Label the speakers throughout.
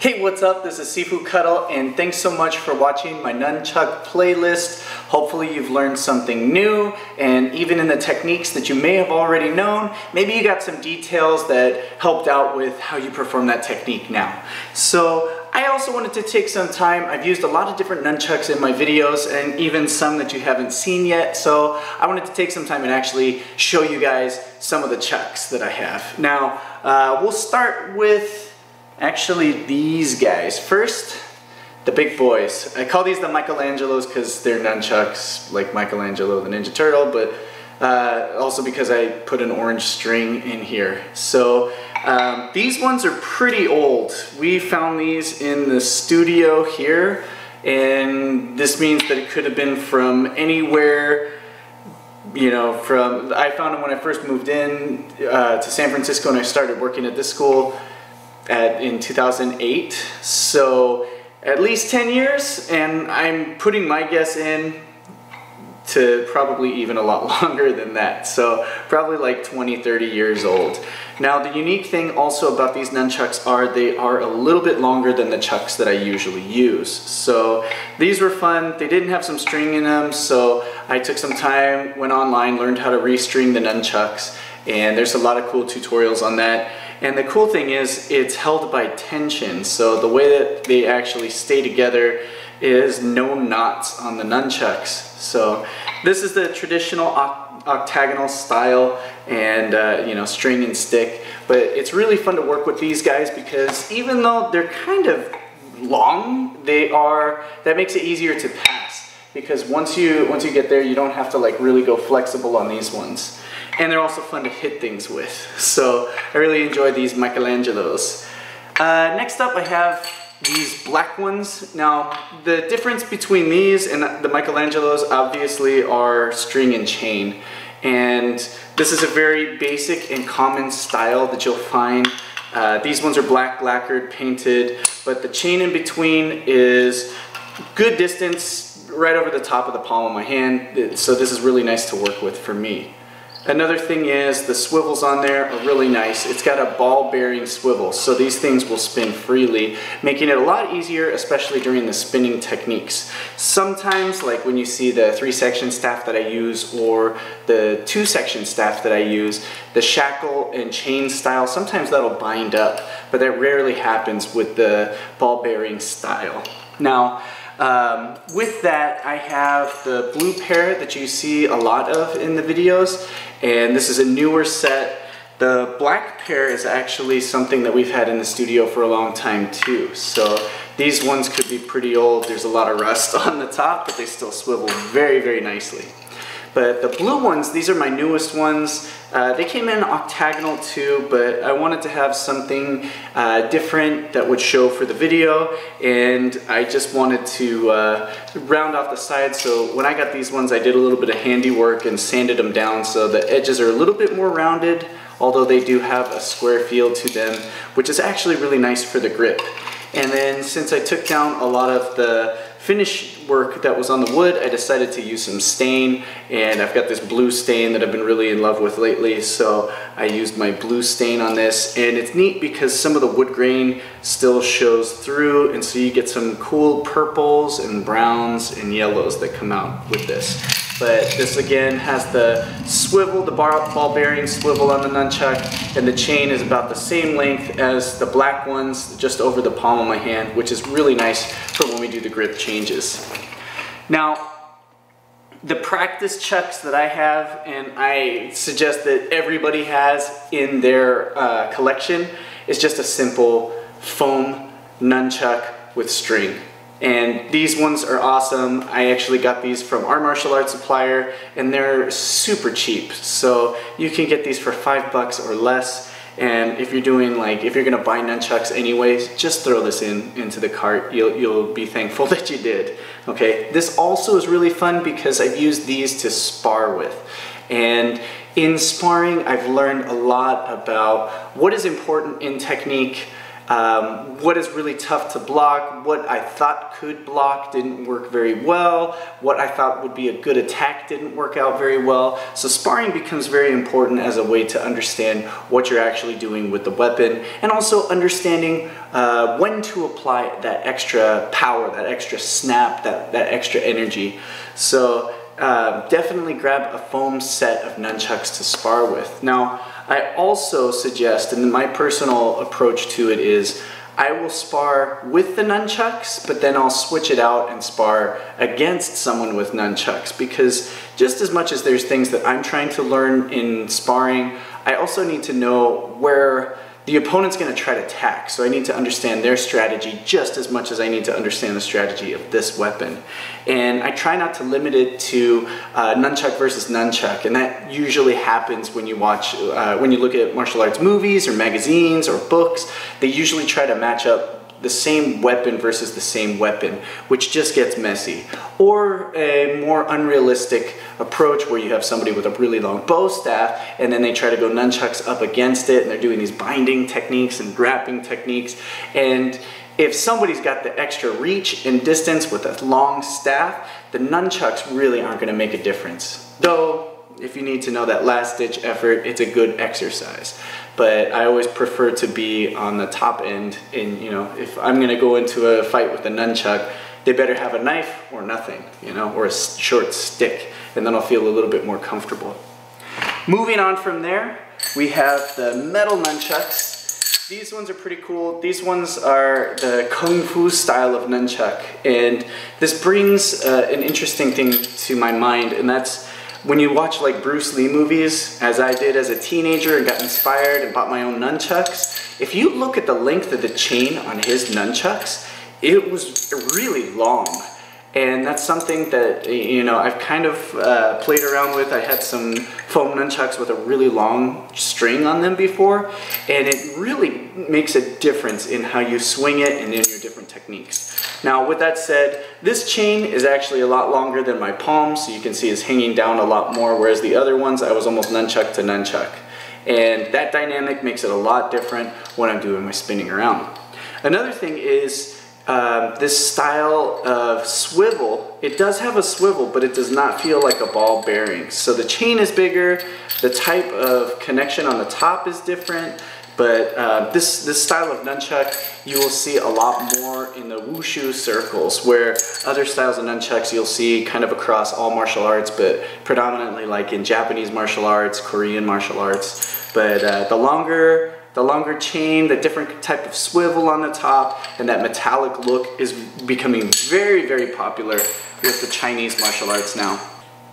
Speaker 1: Hey, what's up? This is Sifu Kuttel, and thanks so much for watching my Nunchuck playlist. Hopefully you've learned something new, and even in the techniques that you may have already known, maybe you got some details that helped out with how you perform that technique now. So I also wanted to take some time, I've used a lot of different nunchucks in my videos, and even some that you haven't seen yet, so I wanted to take some time and actually show you guys some of the chucks that I have. Now, uh, we'll start with actually these guys. First, the big boys. I call these the Michelangelos because they're nunchucks like Michelangelo the Ninja Turtle, but uh, also because I put an orange string in here. So um, these ones are pretty old. We found these in the studio here and this means that it could have been from anywhere you know, from, I found them when I first moved in uh, to San Francisco and I started working at this school at, in 2008. So at least 10 years, and I'm putting my guess in to probably even a lot longer than that. So probably like 20, 30 years old. Now the unique thing also about these nunchucks are they are a little bit longer than the chucks that I usually use. So these were fun. They didn't have some string in them, so I took some time, went online, learned how to restring the nunchucks, and there's a lot of cool tutorials on that. And the cool thing is it's held by tension. So the way that they actually stay together is no knots on the nunchucks. So this is the traditional octagonal style and uh, you know string and stick. But it's really fun to work with these guys because even though they're kind of long, they are, that makes it easier to pass. Because once you, once you get there, you don't have to like really go flexible on these ones and they're also fun to hit things with. So I really enjoy these Michelangelos. Uh, next up I have these black ones. Now the difference between these and the Michelangelos obviously are string and chain. And this is a very basic and common style that you'll find. Uh, these ones are black lacquered, painted, but the chain in between is good distance right over the top of the palm of my hand. So this is really nice to work with for me. Another thing is the swivels on there are really nice. It's got a ball bearing swivel, so these things will spin freely, making it a lot easier, especially during the spinning techniques. Sometimes, like when you see the three section staff that I use or the two section staff that I use, the shackle and chain style, sometimes that'll bind up, but that rarely happens with the ball bearing style. Now, um, with that, I have the blue pair that you see a lot of in the videos, and this is a newer set. The black pair is actually something that we've had in the studio for a long time too. So these ones could be pretty old. There's a lot of rust on the top, but they still swivel very, very nicely. But the blue ones, these are my newest ones. Uh, they came in octagonal too, but I wanted to have something uh, different that would show for the video, and I just wanted to uh, round off the sides. So when I got these ones, I did a little bit of handiwork and sanded them down so the edges are a little bit more rounded, although they do have a square feel to them, which is actually really nice for the grip. And then since I took down a lot of the finish work that was on the wood, I decided to use some stain and I've got this blue stain that I've been really in love with lately so I used my blue stain on this and it's neat because some of the wood grain still shows through and so you get some cool purples and browns and yellows that come out with this. But this again has the swivel, the ball bearing swivel on the nunchuck, and the chain is about the same length as the black ones, just over the palm of my hand, which is really nice for when we do the grip changes. Now, the practice chucks that I have, and I suggest that everybody has in their uh, collection, is just a simple foam nunchuck with string. And these ones are awesome. I actually got these from our martial arts supplier and they're super cheap. So you can get these for five bucks or less. And if you're doing like, if you're gonna buy nunchucks anyways, just throw this in into the cart. You'll, you'll be thankful that you did. Okay, this also is really fun because I've used these to spar with. And in sparring, I've learned a lot about what is important in technique, um, what is really tough to block, what I thought could block didn't work very well, what I thought would be a good attack didn't work out very well. So sparring becomes very important as a way to understand what you're actually doing with the weapon and also understanding uh, when to apply that extra power, that extra snap, that, that extra energy. So uh, definitely grab a foam set of nunchucks to spar with. Now, I also suggest, and my personal approach to it is, I will spar with the nunchucks, but then I'll switch it out and spar against someone with nunchucks because just as much as there's things that I'm trying to learn in sparring, I also need to know where the opponent's going to try to attack. So I need to understand their strategy just as much as I need to understand the strategy of this weapon. And I try not to limit it to uh, nunchuck versus nunchuck. And that usually happens when you watch, uh, when you look at martial arts movies or magazines or books. They usually try to match up the same weapon versus the same weapon, which just gets messy. Or a more unrealistic approach where you have somebody with a really long bow staff and then they try to go nunchucks up against it and they're doing these binding techniques and grappling techniques. And if somebody's got the extra reach and distance with a long staff, the nunchucks really aren't gonna make a difference. Though, if you need to know that last ditch effort, it's a good exercise but I always prefer to be on the top end. And you know, if I'm gonna go into a fight with a nunchuck, they better have a knife or nothing, you know, or a short stick, and then I'll feel a little bit more comfortable. Moving on from there, we have the metal nunchucks. These ones are pretty cool. These ones are the Kung Fu style of nunchuck, and this brings uh, an interesting thing to my mind, and that's when you watch like Bruce Lee movies, as I did as a teenager and got inspired and bought my own nunchucks, if you look at the length of the chain on his nunchucks, it was really long. And that's something that, you know, I've kind of uh, played around with. I had some foam nunchucks with a really long string on them before, and it really makes a difference in how you swing it and in your different techniques. Now with that said, this chain is actually a lot longer than my palm, so you can see it's hanging down a lot more, whereas the other ones I was almost nunchuck to nunchuck. And that dynamic makes it a lot different when I'm doing my spinning around. Another thing is um, this style of swivel, it does have a swivel, but it does not feel like a ball bearing. So the chain is bigger, the type of connection on the top is different, but uh, this, this style of nunchuck, you will see a lot more in the wushu circles, where other styles of nunchucks you'll see kind of across all martial arts, but predominantly like in Japanese martial arts, Korean martial arts. But uh, the longer the longer chain, the different type of swivel on the top, and that metallic look is becoming very, very popular with the Chinese martial arts now.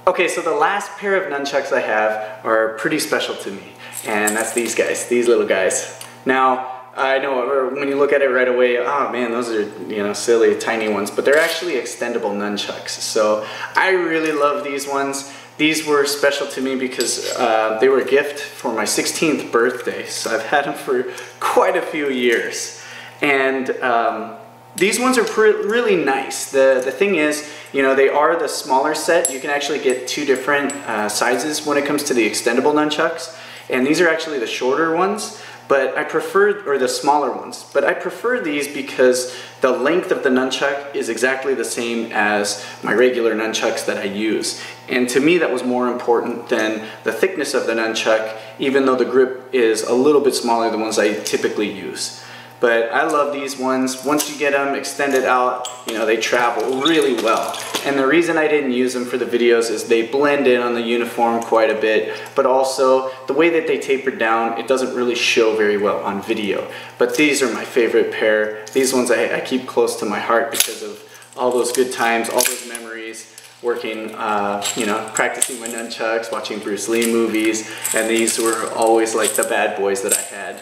Speaker 1: Okay, so the last pair of nunchucks I have are pretty special to me and that's these guys, these little guys. Now, I know when you look at it right away, oh man, those are, you know, silly, tiny ones, but they're actually extendable nunchucks. So I really love these ones. These were special to me because uh, they were a gift for my 16th birthday. So I've had them for quite a few years. And um, these ones are really nice. The, the thing is, you know, they are the smaller set. You can actually get two different uh, sizes when it comes to the extendable nunchucks. And these are actually the shorter ones, but I prefer, or the smaller ones, but I prefer these because the length of the nunchuck is exactly the same as my regular nunchucks that I use. And to me that was more important than the thickness of the nunchuck, even though the grip is a little bit smaller than ones I typically use. But I love these ones. Once you get them extended out, you know, they travel really well. And the reason I didn't use them for the videos is they blend in on the uniform quite a bit, but also the way that they taper down, it doesn't really show very well on video. But these are my favorite pair. These ones I, I keep close to my heart because of all those good times, all those memories working, uh, you know, practicing my nunchucks, watching Bruce Lee movies, and these were always like the bad boys that I had.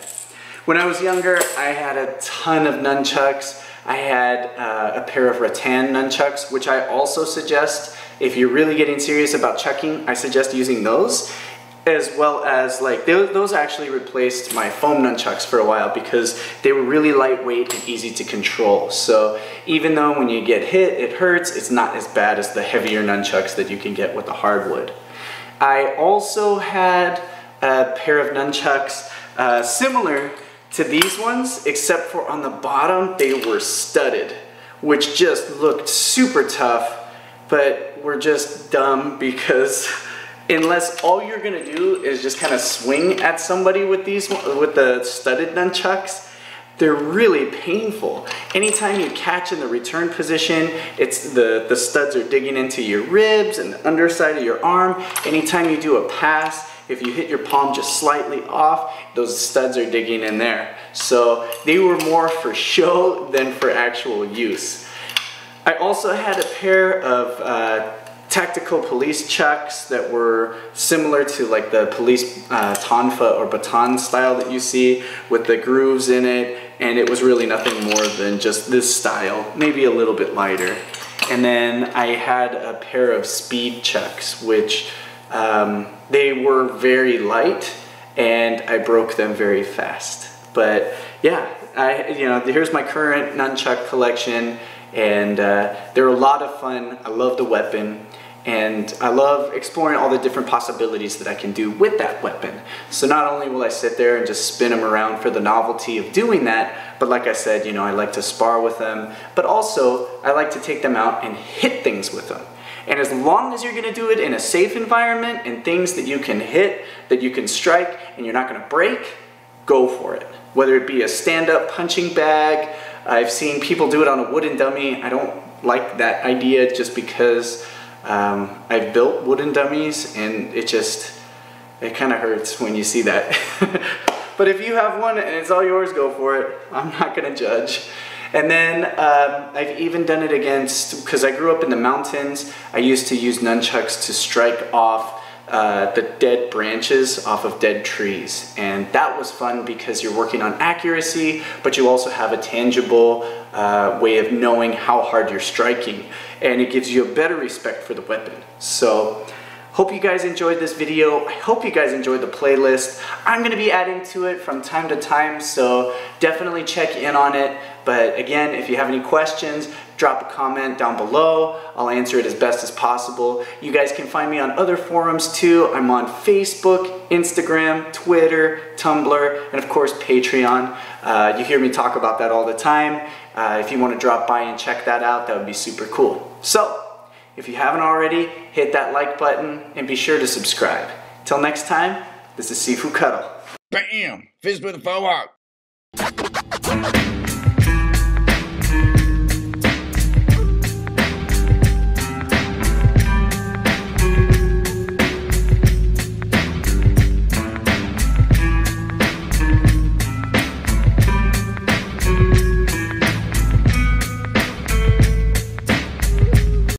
Speaker 1: When I was younger, I had a ton of nunchucks. I had uh, a pair of rattan nunchucks, which I also suggest, if you're really getting serious about chucking, I suggest using those as well as like those actually replaced my foam nunchucks for a while because they were really lightweight and easy to control so even though when you get hit it hurts it's not as bad as the heavier nunchucks that you can get with the hardwood I also had a pair of nunchucks uh, similar to these ones, except for on the bottom, they were studded, which just looked super tough, but were just dumb because unless all you're gonna do is just kind of swing at somebody with these, with the studded nunchucks, they're really painful. Anytime you catch in the return position, it's the, the studs are digging into your ribs and the underside of your arm. Anytime you do a pass, if you hit your palm just slightly off, those studs are digging in there. So they were more for show than for actual use. I also had a pair of uh, tactical police chucks that were similar to like the police uh, tonfa or baton style that you see with the grooves in it and it was really nothing more than just this style, maybe a little bit lighter. And then I had a pair of speed chucks which um, they were very light and I broke them very fast. But yeah, I, you know, here's my current nunchuck collection and uh, they're a lot of fun. I love the weapon and I love exploring all the different possibilities that I can do with that weapon. So not only will I sit there and just spin them around for the novelty of doing that, but like I said, you know, I like to spar with them, but also I like to take them out and hit things with them. And as long as you're gonna do it in a safe environment and things that you can hit, that you can strike, and you're not gonna break, go for it. Whether it be a stand-up punching bag, I've seen people do it on a wooden dummy. I don't like that idea just because um, I've built wooden dummies and it just, it kind of hurts when you see that. but if you have one and it's all yours, go for it. I'm not gonna judge. And then um, I've even done it against, because I grew up in the mountains, I used to use nunchucks to strike off uh, the dead branches off of dead trees. And that was fun because you're working on accuracy, but you also have a tangible uh, way of knowing how hard you're striking. And it gives you a better respect for the weapon. So Hope you guys enjoyed this video. I hope you guys enjoyed the playlist. I'm gonna be adding to it from time to time, so definitely check in on it. But again, if you have any questions, drop a comment down below. I'll answer it as best as possible. You guys can find me on other forums too. I'm on Facebook, Instagram, Twitter, Tumblr, and of course Patreon. Uh, you hear me talk about that all the time. Uh, if you want to drop by and check that out, that would be super cool. So, if you haven't already, hit that like button and be sure to subscribe. Till next time, this is Sifu Kuttel.
Speaker 2: Bam! Fist with a faux